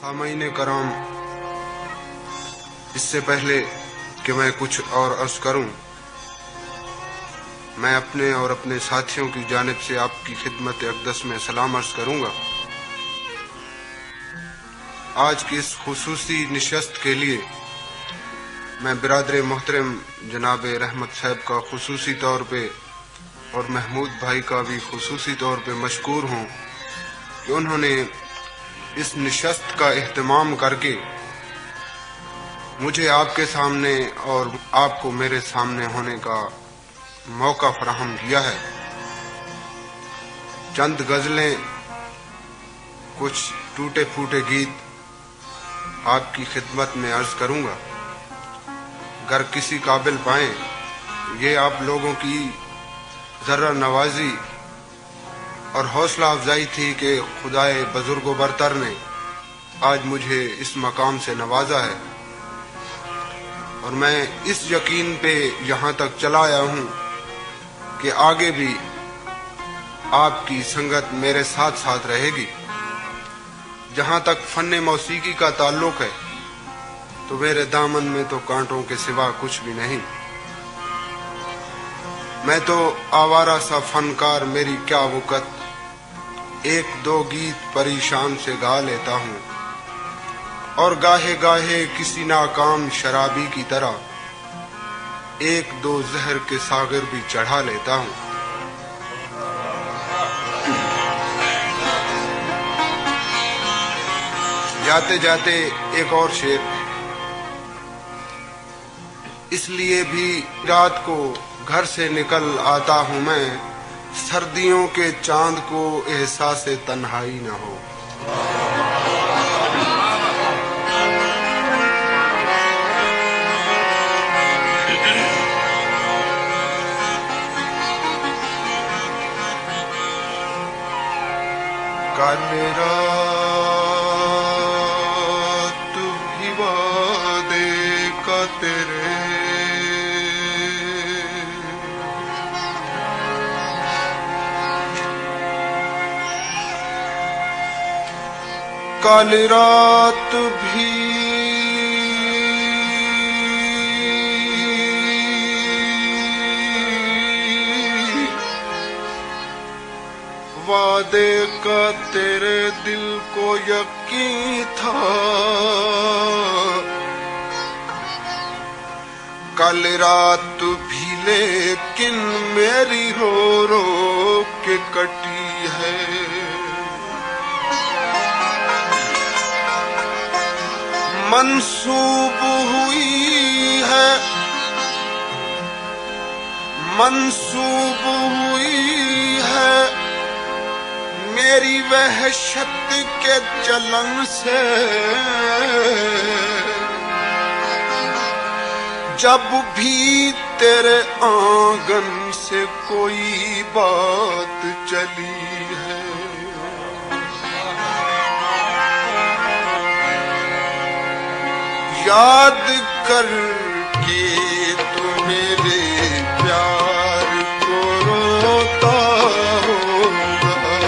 سامعین کرام، اس سے پہلے کہ میں کچھ اور عرض کروں، میں اپنے اور اپنے ساتھیوں کی جانب سے آپ کی خدمت اقدس میں سلام عرض کروں گا۔ آج کی اس خصوصی نشست کے لیے میں برادر محترم جناب رحمت صاحب کا خصوصی طور پہ اور محمود بھائی کا بھی خصوصی طور پہ مشکور ہوں کہ انہوں نے اس نشست کا اہتمام کر کے مجھے آپ کے سامنے اور آپ کو میرے سامنے ہونے کا موقع فراہم کیا ہے۔ چند غزلیں، کچھ ٹوٹے پھوٹے گیت آپ کی خدمت میں عرض کروں گا۔ اگر کسی قابل پائیں، یہ آپ لوگوں کی ذرہ نوازی اور حوصلہ افزائی تھی کہ خدائے بزرگ و برتر نے آج مجھے اس مقام سے نوازا ہے۔ اور میں اس یقین پہ یہاں تک چلا آیا ہوں کہ آگے بھی آپ کی سنگت میرے ساتھ ساتھ رہے گی۔ جہاں تک فن موسیقی کا تعلق ہے، تو میرے دامن میں تو کانٹوں کے سوا کچھ بھی نہیں۔ میں تو آوارہ سا فنکار، میری کیا وقت ایک دو گیت پریشان سے گا لیتا ہوں۔ اور گاہے گاہے کسی ناکام شرابی کی طرح ایک دو زہر کے ساگر بھی چڑھا لیتا ہوں۔ جاتے جاتے ایک اور شیر اس لیے بھی رات کو گھر سے نکل آتا ہوں میں۔ سردیوں کے چاند کو احساس تنہائی نہ ہو۔ کل رات کل رات بھی۔ وعدے کا تیرے دل کو یقین تھا۔ کل رات بھی، لیکن میری رو رو کے کٹی منسوب ہوئی ہے۔ منسوب ہوئی ہے۔ میری وحشت کے چلن سے۔ جب بھی تیرے آنگن سے کوئی بات چلی ہے۔ یاد کر کے تو میرے پیار کو روتا ہوگا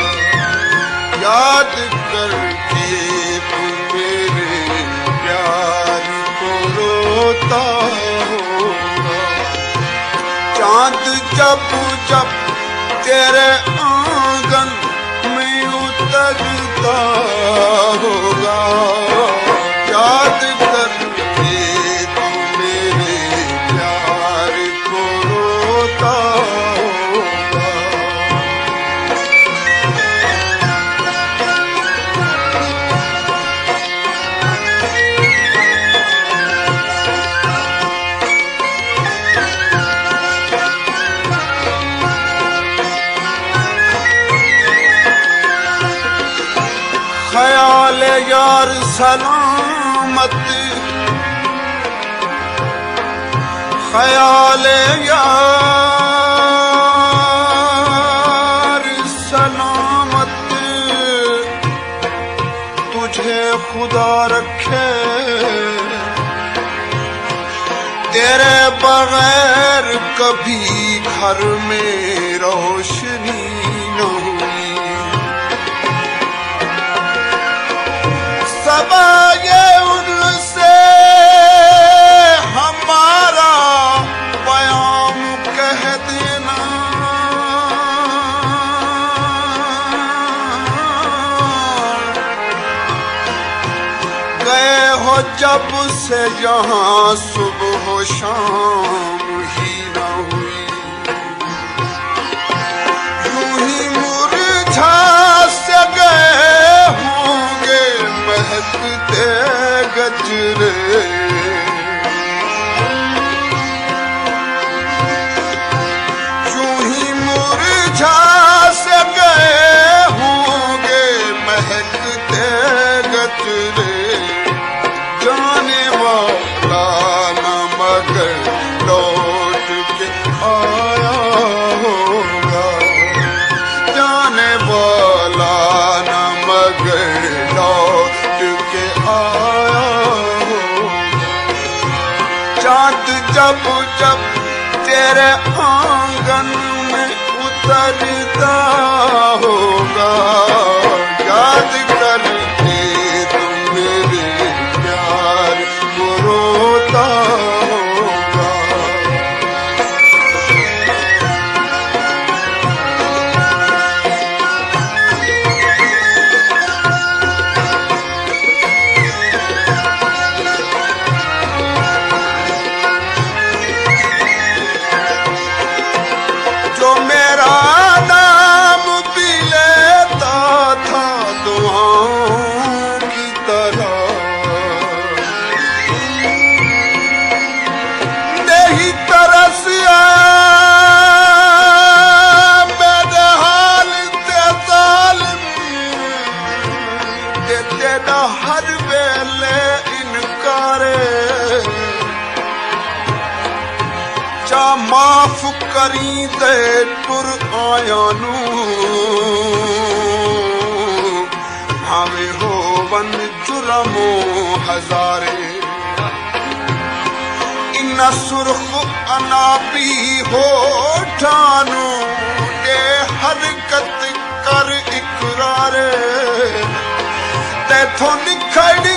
یاد کر کے تو میرے پیار کو روتا ہوگا چاند جب جب تیرے آنگن میں خیال یار سلامت. خیال یار سلامت. تجھے خدا رکھے. تیرے بغیر کبھی گھر میں روشنی جب سے یہاں صبح و شام تیرے ਤੇਰਾ ਹਰ ਵੇਲੇ ਇਨਕਾਰ ਚਾ ਮਾਫ ਕਰੀ ਦੇ ਤੁਰ ਆਇਆ ਨੂੰ। ਭਾਵੇਂ ਹੋਵਨ ਜੁਰਮੋ ਹਜ਼ਾਰੇ। ਇਨਾ ਸੁਰਖ ਅਨਾਬੀ ਹੋਠਾਂ ਨੂੰ ਇਹ ਹਰਕਤ ਕਰ ਇਕਰਾਰ। کر اقرار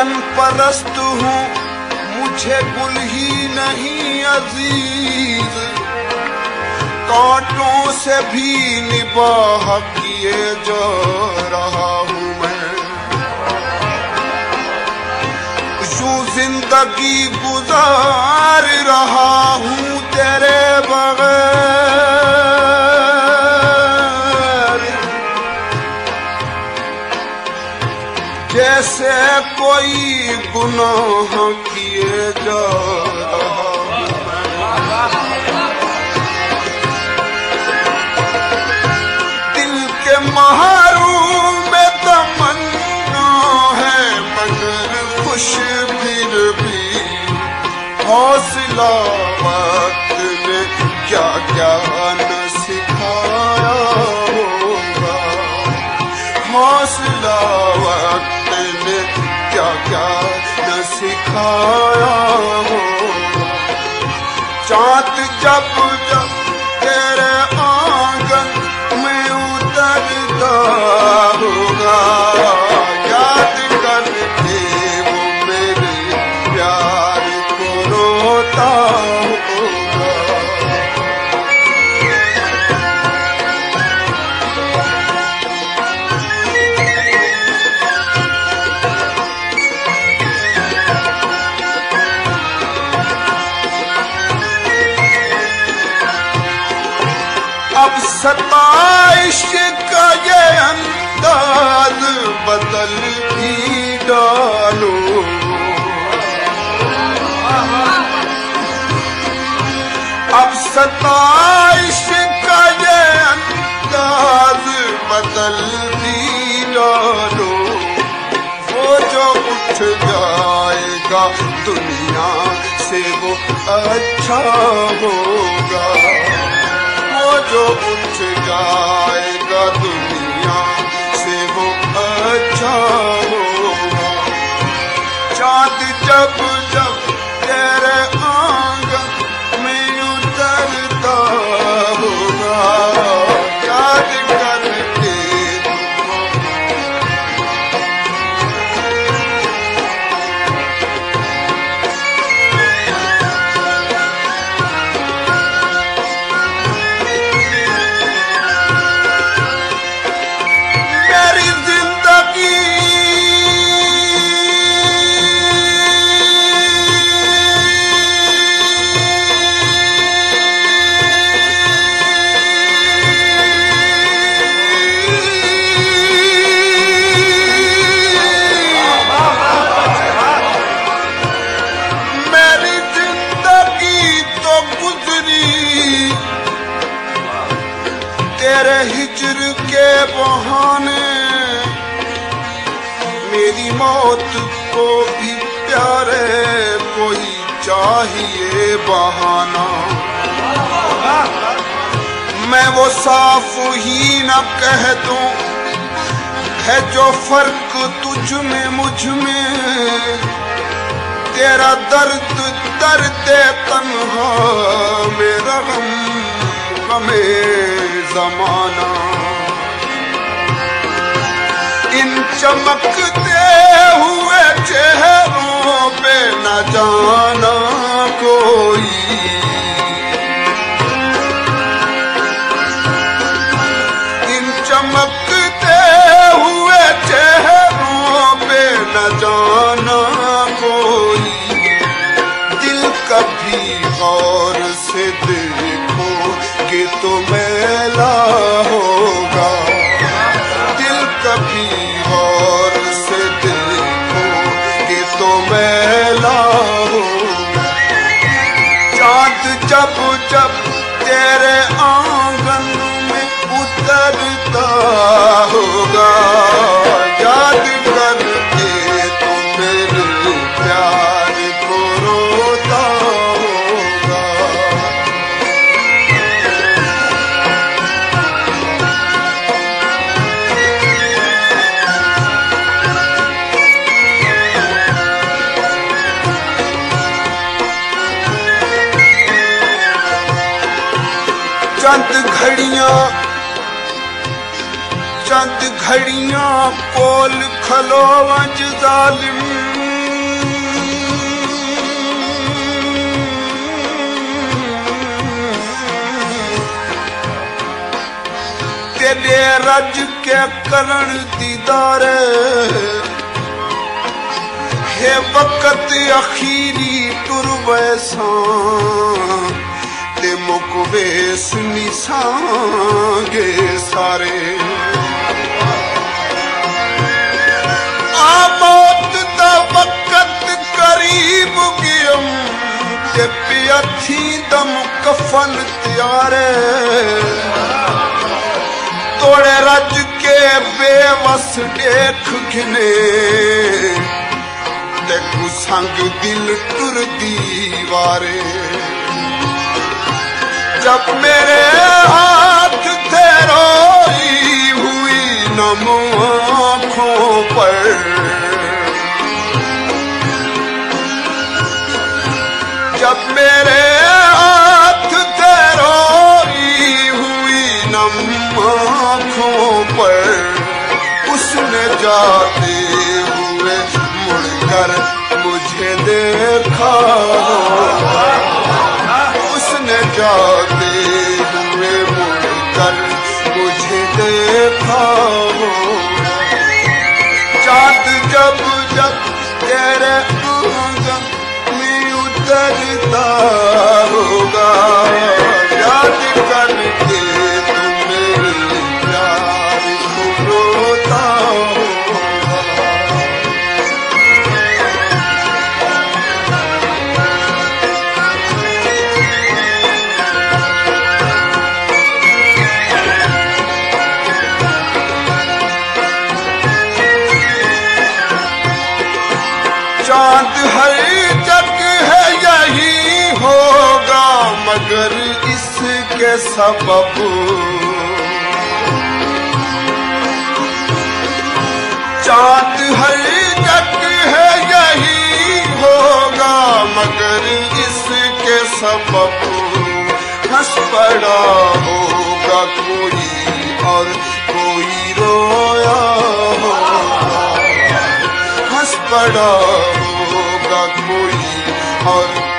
گلشن پرست ہوں، مجھے گل ہی نہیں عزیز۔ کانٹوں سے بھی نباہ کیے جا رہا ہوں میں۔ یوں زندگی گزار رہا ہوں تیرے بغیر۔ جیسے کوئی گناہ کیے جا رہا دل کے مہاروں میں تمنا ہے، مگر خوش پھر بھی حوصلہ وقت نے کیا کیا کیا کیا نہ سکھایا بدل بھی ڈالو۔ اب ستائش کا یہ انداز بدل بھی ڈالو۔ وہ جو اٹھ جائے گا دنیا سے وہ اچھا ہوگا۔ وہ جو اٹھ جائے گا دنیا سے اچھا ہوگا چاند جب چاہیے بہانا میں وہ صاف ہی نہ کہہ دوں، ہے جو فرق تجھ میں مجھ میں۔ تیرا درد درد تنہا، میرا غم غم زمانہ۔ ان چمکتے ہوئے چہروں پہ نہ جانا کوئی۔ ان چمکتے ہوئے چہروں پہ نہ جانا کوئی۔ دل کبھی غور سے دیکھو کہ تو میلا ہوگا ਚੰਦ ਘੜੀਆਂ ਕੋਲ ਖਲੋਵਾਂ ਚ ਜ਼ਾਲਿਮ। ਤੇਰੇ ਰੱਜ ਕੇ ਕਰਨ ਦੀਦਾਰ। ਹੈ ਵਕਤ ਅਖੀਰੀ ਟੁਰਵੇ ਸਾਂ ਤੇ ਮੁਕਵੇ ਮੁਕਵੇਸ ਨਿਸਾਂਗੇ ਸਾਰੇ। تے دم کفن تیارے توڑے رج کے بے وس دیکھ گھنے تے کو سنگ دل ٹر دیوارے جب میرے ہاتھ تھے روئی ہوئی نم آنکھوں پر اس نے جاتے ہوئے مڑ کر مجھے دیکھا اس نے جاتے ہوئے مڑ کر مجھے دیکھا چاند جب مگر اس کے سبب چاند ہر جگ ہے یہی ہوگا، مگر اس کے سبب ہنس پڑا ہوگا کوئی اور کوئی رویا ہوگا۔ ہنس پڑا ہوگا کوئی اور